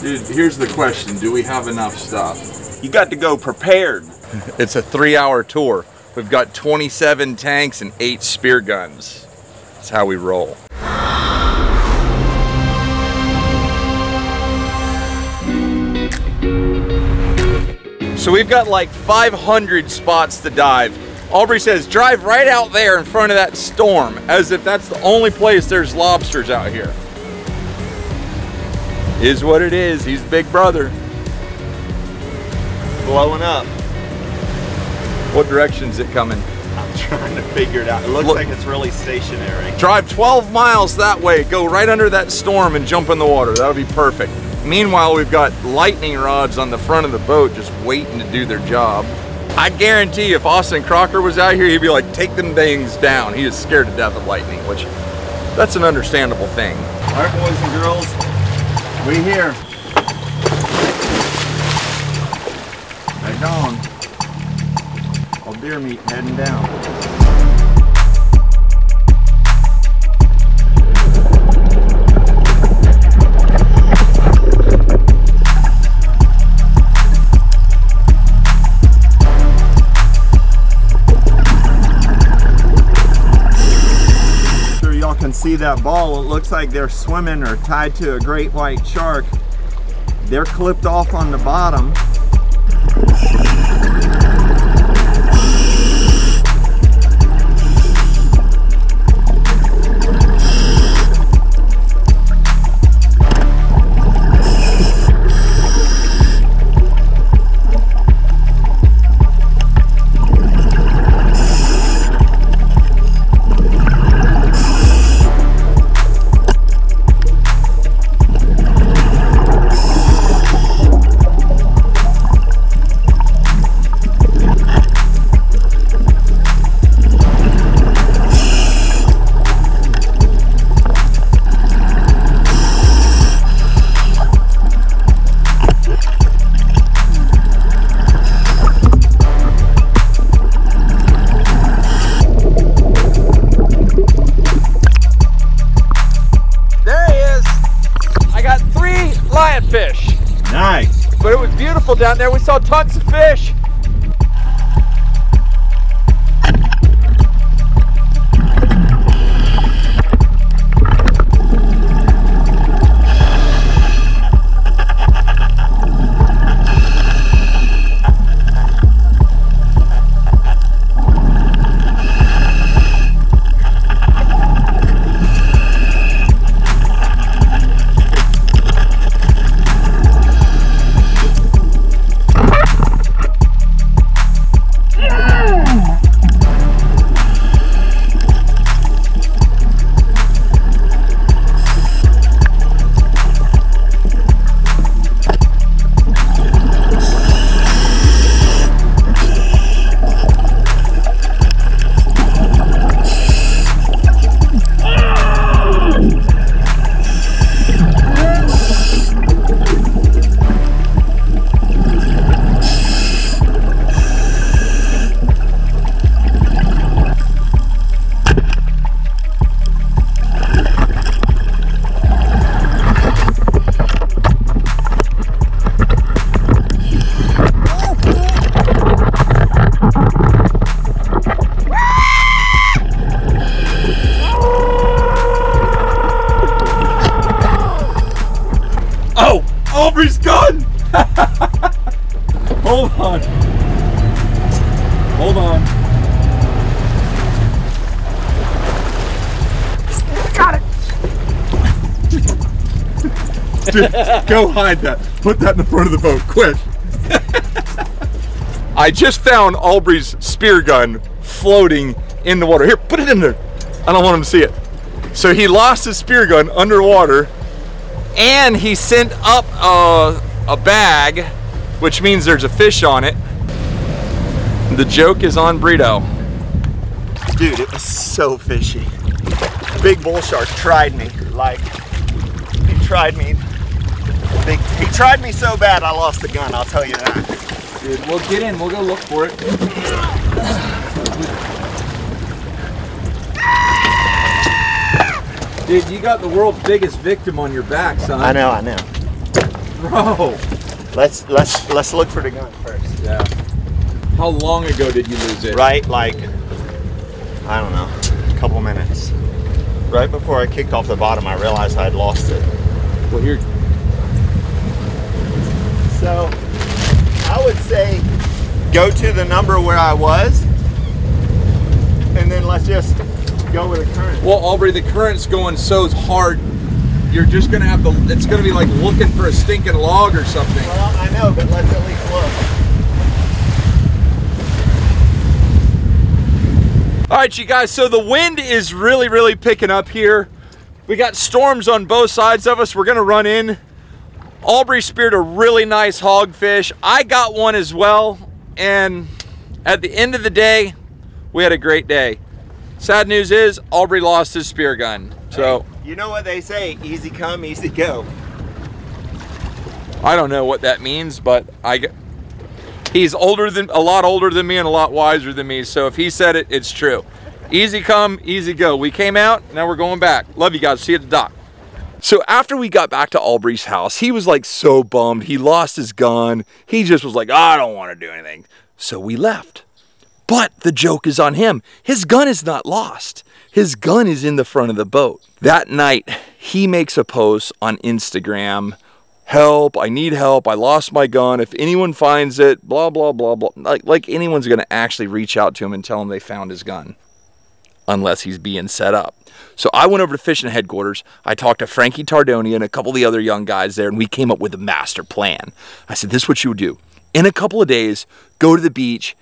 Dude, here's the question. Do we have enough stuff? You got to go prepared. It's a three hour tour. We've got 27 tanks and eight spear guns. That's how we roll. So we've got like 500 spots to dive. Aubrey says, drive right out there in front of that storm, as if that's the only place there's lobsters out here. Is what it is. He's big brother. Blowing up. What direction's it coming? I'm trying to figure it out. It looks Look- like it's really stationary. Drive 12 miles that way, go right under that storm and jump in the water. That'll be perfect. Meanwhile, we've got lightning rods on the front of the boat just waiting to do their job. I guarantee if Austin Crocker was out here, he'd be like, take them things down. He is scared to death of lightning, which that's an understandable thing. All right, boys and girls, we here. Right on. All deer meat heading down. That ball. It looks like they're swimming or tied to a great white shark. They're clipped off on the bottom. Down there. We saw tons of fish. Go hide that. Put that in the front of the boat, quick. I just found Aubrey's spear gun floating in the water. Here, put it in there. I don't want him to see it. So he lost his spear gun underwater and he sent up a, a bag, which means there's a fish on it. The joke is on Brito. Dude, it was so fishy. Big bull shark tried me. Like, he tried me. Big, he tried me so bad I lost the gun, I'll tell you that. Dude, we'll get in. We'll go look for it. Dude, you got the world's biggest victim on your back, son. I know, I know. Bro. Let's let's let's look for the gun first. Yeah. How long ago did you lose it? Right, like I don't know, a couple minutes. Right before I kicked off the bottom, I realized I'd lost it. Well, here. So I would say go to the number where I was, and then let's just go with the current. Well, Aubrey, the current's going so hard. You're just gonna have to. It's gonna be like looking for a stinking log or something. Well, I know, but let's at least look. All right, you guys. So the wind is really, really picking up here. We got storms on both sides of us. We're gonna run in. Aubrey speared a really nice hogfish. I got one as well. And at the end of the day, we had a great day. Sad news is Aubrey lost his spear gun. So You know what they say, easy come, easy go. I don't know what that means, but I he's older than a lot older than me and a lot wiser than me. So if he said it, it's true. Easy come, easy go. We came out, now we're going back. Love you guys. See you at the dock. So after we got back to Aubrey's house, he was like so bummed. He lost his gun. He just was like, I don't want to do anything. So we left. But the joke is on him. His gun is not lost. His gun is in the front of the boat. That night, he makes a post on Instagram help, I need help, I lost my gun. If anyone finds it, blah, blah, blah, blah. Like, like anyone's going to actually reach out to him and tell him they found his gun, unless he's being set up. So I went over to fishing headquarters. I talked to Frankie Tardonia and a couple of the other young guys there, and we came up with a master plan. I said, This is what you would do. In a couple of days, go to the beach,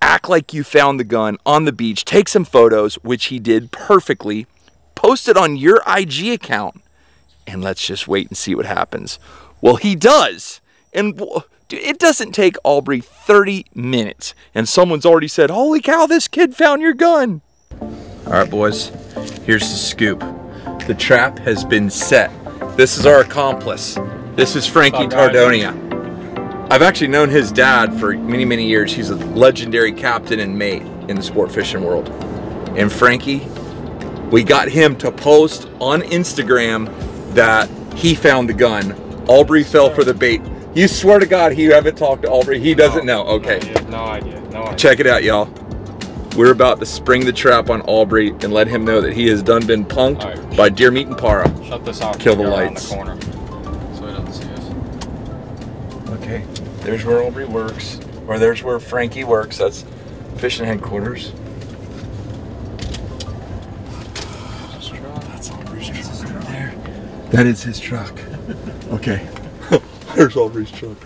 act like you found the gun on the beach, take some photos, which he did perfectly, post it on your IG account, and let's just wait and see what happens. Well, he does. And it doesn't take Aubrey 30 minutes, and someone's already said, Holy cow, this kid found your gun. All right, boys, here's the scoop. The trap has been set. This is our accomplice. This is Frankie Tardonia. I've actually known his dad for many, many years. He's a legendary captain and mate in the sport fishing world. And Frankie, we got him to post on Instagram that he found the gun. Aubrey fell for the bait. You swear to God, you haven't talked to Aubrey. He doesn't know. Okay. No idea. No idea. Check it out, y'all. We're about to spring the trap on Aubrey and let him know that he has done been punked All right. by deer meat and para. Shut this off. Kill the Go around lights. The corner, so he doesn't see us. Okay, there's where Aubrey works, or there's where Frankie works. That's fishing headquarters. That's Aubrey's truck right there. That is his truck. Okay, there's Aubrey's truck.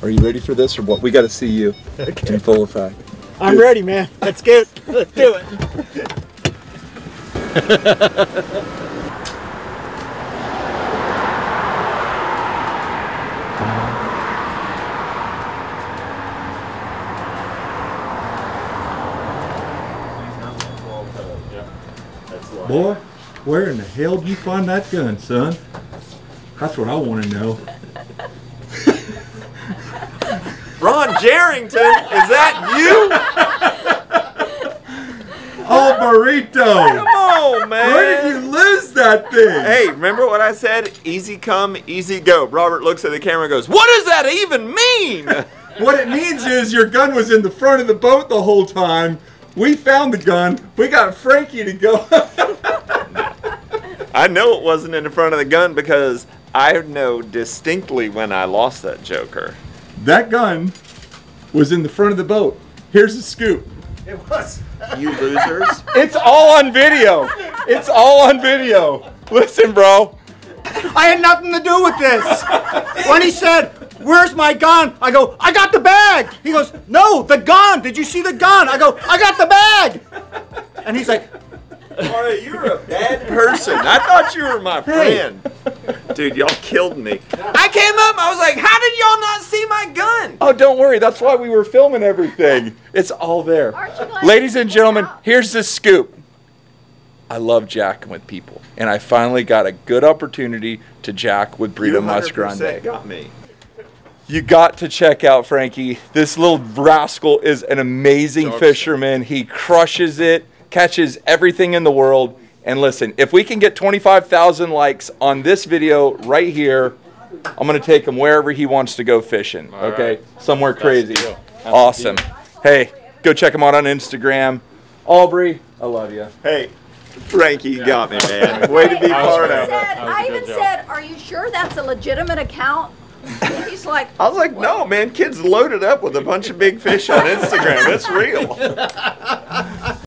Are you ready for this, or what? We got to see you in full effect. I'm ready, man. Let's get let's do it. Boy, where in the hell did you find that gun, son? That's what I want to know. Ron Jarrington, is that you? Oh, burrito! you? Oh man. Where did you lose that thing? Hey, remember what I said? Easy come, easy go. Robert looks at the camera and goes, What does that even mean? What it means is your gun was in the front of the boat the whole time. We found the gun. We got Frankie to go. I know it wasn't in the front of the gun because I know distinctly when I lost that Joker. that gun was in the front of the boat. Here's the scoop. It was. You losers. It's all on video. It's all on video. Listen, bro. I had nothing to do with this. When he said, Where's my gun? I go, I got the bag. He goes, No, the gun. Did you see the gun? I go, I got the bag. And he's like, Mario, you're a bad person. I thought you were my friend. Dude, y'all killed me. I came up, I was like, how did y'all not see my gun? Oh, don't worry. That's why we were filming everything. It's all there. Aren't you glad Ladies and gentlemen, here's the scoop. I love jacking with people, and I finally got a good opportunity to jack with Brito 100% Masgrande. got me. You got to check out Frankie. This little rascal is an amazing fisherman. He crushes it, catches everything in the world. And listen, if we can get 25,000 likes on this video right here, I'm gonna take him wherever he wants to go fishing. All okay, right. somewhere That's crazy. the deal. That's the Awesome. Hey, go check him out on Instagram. Aubrey, I love you. Hey, Frankie, you got me, man. Way to be part of it. said, That was a I good even job. said, "Are you sure that's a legitimate account?" He's like, I was like, no, man, kids loaded up with a bunch of big fish on Instagram. It's real.